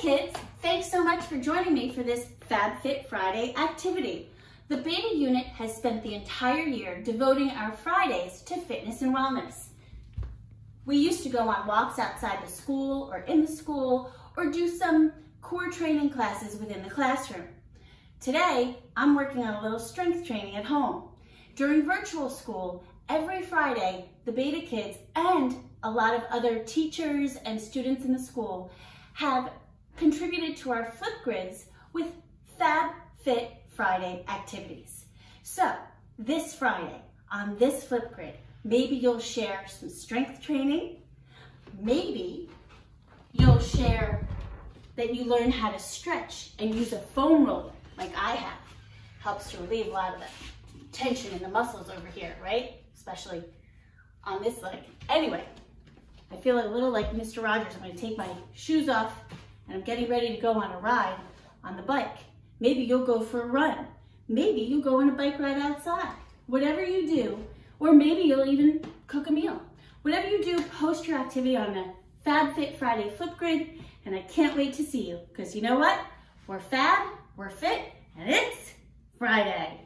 Kids, thanks so much for joining me for this FabFit Friday activity. The Beta unit has spent the entire year devoting our Fridays to fitness and wellness. We used to go on walks outside the school or in the school or do some core training classes within the classroom. Today, I'm working on a little strength training at home. During virtual school, every Friday, the Beta kids and a lot of other teachers and students in the school have to our flip grids with Fab Fit Friday activities. So this Friday on this Flipgrid, maybe you'll share some strength training. Maybe you'll share that you learn how to stretch and use a foam roller like I have. Helps to relieve a lot of the tension in the muscles over here, right? Especially on this leg. Anyway, I feel a little like Mr. Rogers. I'm gonna take my shoes off and I'm getting ready to go on a ride on the bike. Maybe you'll go for a run. Maybe you'll go on a bike ride outside. Whatever you do, or maybe you'll even cook a meal. Whatever you do, post your activity on the FabFit Friday Flipgrid, and I can't wait to see you, because you know what? We're fab, we're fit, and it's Friday.